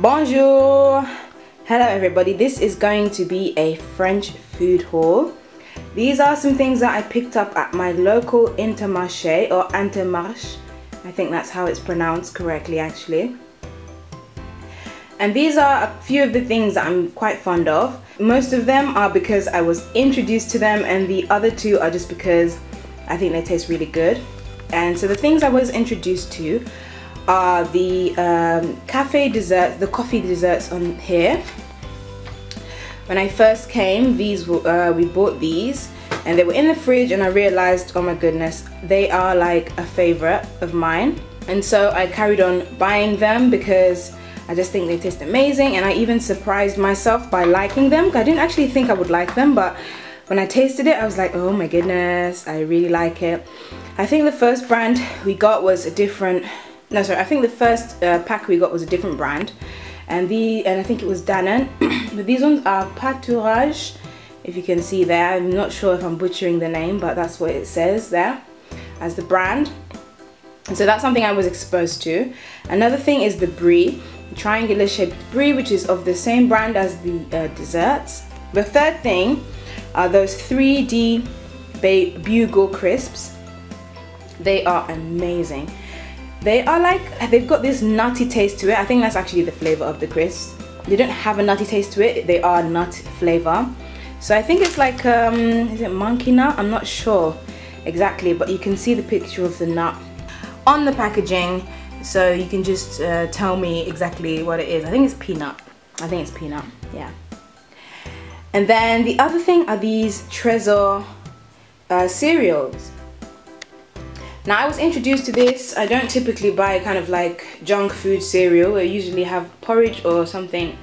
Bonjour! Hello everybody, this is going to be a French food haul. These are some things that I picked up at my local Intermarché or Intermarché. I think that's how it's pronounced correctly actually. And these are a few of the things that I'm quite fond of. Most of them are because I was introduced to them and the other two are just because I think they taste really good. And so the things I was introduced to are the um, cafe desserts, the coffee desserts on here. When I first came, these uh, we bought these and they were in the fridge and I realized, oh my goodness, they are like a favorite of mine. And so I carried on buying them because I just think they taste amazing and I even surprised myself by liking them. I didn't actually think I would like them, but when I tasted it, I was like, oh my goodness, I really like it. I think the first brand we got was a different, no sorry, I think the first uh, pack we got was a different brand. And the and I think it was Danone. but these ones are Pâturage, if you can see there. I'm not sure if I'm butchering the name, but that's what it says there as the brand. And so that's something I was exposed to. Another thing is the brie, triangular shaped brie, which is of the same brand as the uh, desserts. The third thing are those 3D Bugle crisps. They are amazing. They are like, they've got this nutty taste to it. I think that's actually the flavor of the crisps. They don't have a nutty taste to it. They are nut flavor. So I think it's like, um, is it monkey nut? I'm not sure exactly, but you can see the picture of the nut on the packaging. So you can just uh, tell me exactly what it is. I think it's peanut. I think it's peanut, yeah. And then the other thing are these Trésor uh, cereals. Now I was introduced to this, I don't typically buy kind of like junk food cereal. I usually have porridge or something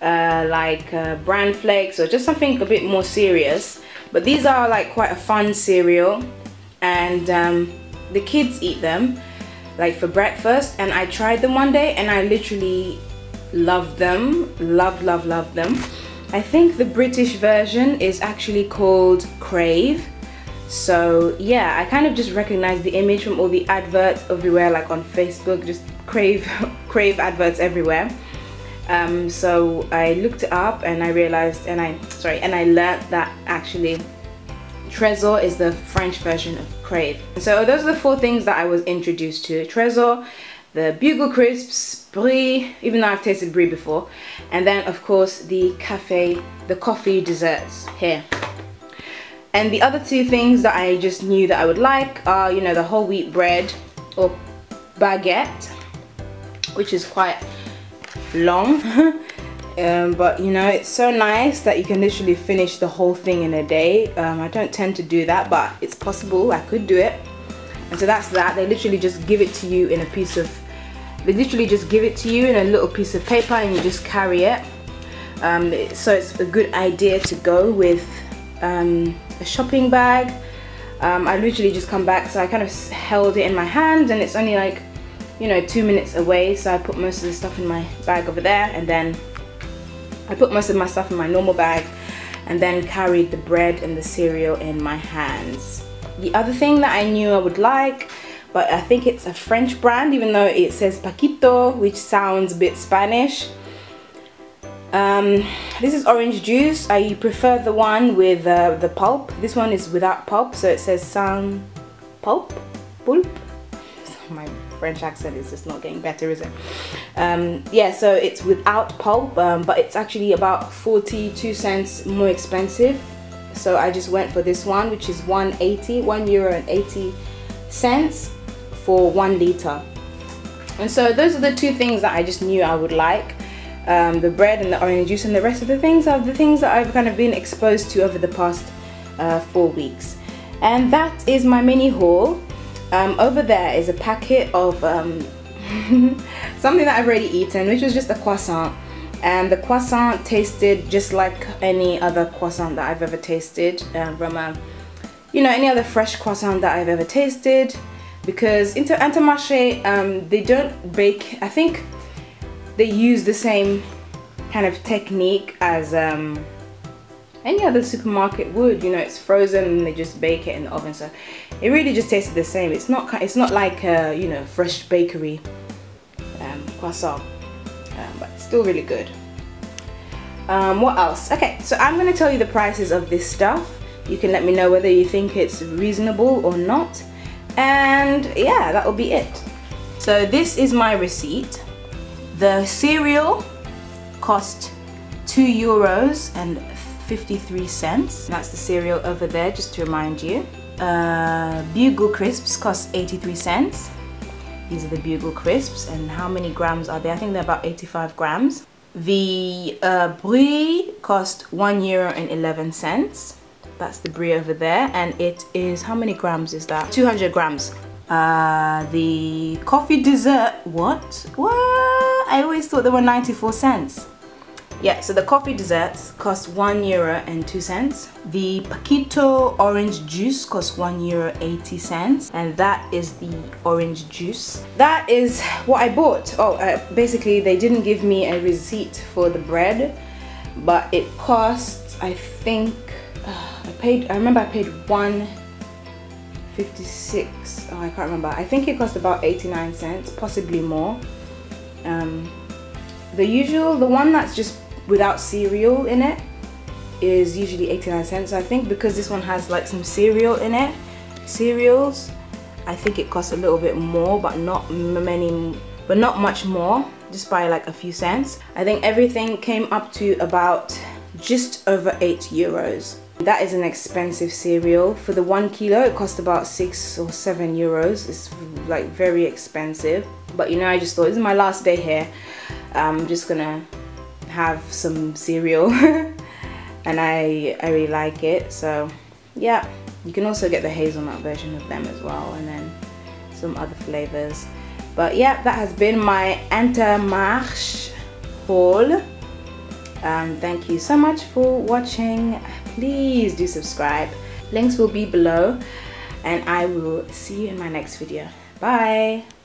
uh, like uh, bran flakes or just something a bit more serious. But these are like quite a fun cereal and um, the kids eat them like for breakfast and I tried them one day and I literally loved them, love, love, love them. I think the British version is actually called Krave. So yeah, I kind of just recognized the image from all the adverts everywhere, like on Facebook, just Krave, Krave adverts everywhere. Um, so I looked it up and I realized, and I, sorry, and I learned that actually Trésor is the French version of Krave. So those are the four things that I was introduced to. Trésor the Bugle Crisps, Brie, even though I've tasted Brie before, and then of course the cafe, the coffee desserts here. And the other two things that I just knew that I would like are, you know, the whole wheat bread or baguette, which is quite long. um, but you know, it's so nice that you can literally finish the whole thing in a day. Um, I don't tend to do that, but it's possible, I could do it. And so that's that. They literally just give it to you in a piece of, they literally just give it to you in a little piece of paper and you just carry it. Um, so it's a good idea to go with um, a shopping bag. Um, I literally just come back, so I kind of held it in my hand and it's only like, you know, two minutes away. So I put most of the stuff in my bag over there and then I put most of my stuff in my normal bag and then carried the bread and the cereal in my hands. The other thing that I knew I would like, but I think it's a French brand, even though it says Paquito, which sounds a bit Spanish. Um, this is orange juice. I prefer the one with uh, the pulp. This one is without pulp, so it says sans pulp, pulp. My French accent is just not getting better, is it? Um, yeah, so it's without pulp, um, but it's actually about 42 cents more expensive. So I just went for this one, which is 180, 1 euro and 80 cents for one liter. And so those are the two things that I just knew I would like um, the bread and the orange juice and the rest of the things are the things that I've kind of been exposed to over the past uh, four weeks. And that is my mini haul. Um, over there is a packet of um, something that I've already eaten, which was just a croissant. And the croissant tasted just like any other croissant that I've ever tasted um, from a, you know, any other fresh croissant that I've ever tasted. Because Inter Intermarché, um, they don't bake, I think they use the same kind of technique as um, any other supermarket would you know it's frozen and they just bake it in the oven so it really just tasted the same it's not it's not like a, you know fresh bakery um, croissant um, but still really good. Um, what else? Okay, so I'm going to tell you the prices of this stuff. You can let me know whether you think it's reasonable or not. And yeah, that will be it. So this is my receipt. The cereal cost 2 euros and 53 cents. That's the cereal over there, just to remind you. Uh, Bugle crisps cost 83 cents. These are the Bugle crisps and how many grams are they? I think they're about 85 grams. The uh, brie cost 1 euro and 11 cents. That's the brie over there and it is, how many grams is that? 200 grams. Uh, the coffee dessert, what? What? I always thought they were 94 cents. Yeah, so the coffee desserts cost 1 euro and 2 cents. The Paquito orange juice costs 1 euro 80 cents. And that is the orange juice. That is what I bought. Oh, uh, basically they didn't give me a receipt for the bread. But it cost, I think, uh, I paid, I remember I paid 156. Oh, I can't remember. I think it cost about 89 cents, possibly more. Um, the usual, the one that's just without cereal in it is usually 89 cents. I think because this one has like some cereal in it, cereals, I think it costs a little bit more, but not many, but not much more, just by like a few cents. I think everything came up to about just over 8 euros. That is an expensive cereal. For the one kilo, it cost about six or seven euros. It's like very expensive. But you know, I just thought this is my last day here. I'm just gonna have some cereal and I, I really like it so yeah you can also get the hazelnut version of them as well and then some other flavors but yeah that has been my Intermarché haul um, thank you so much for watching please do subscribe. Links will be below and I will see you in my next video. Bye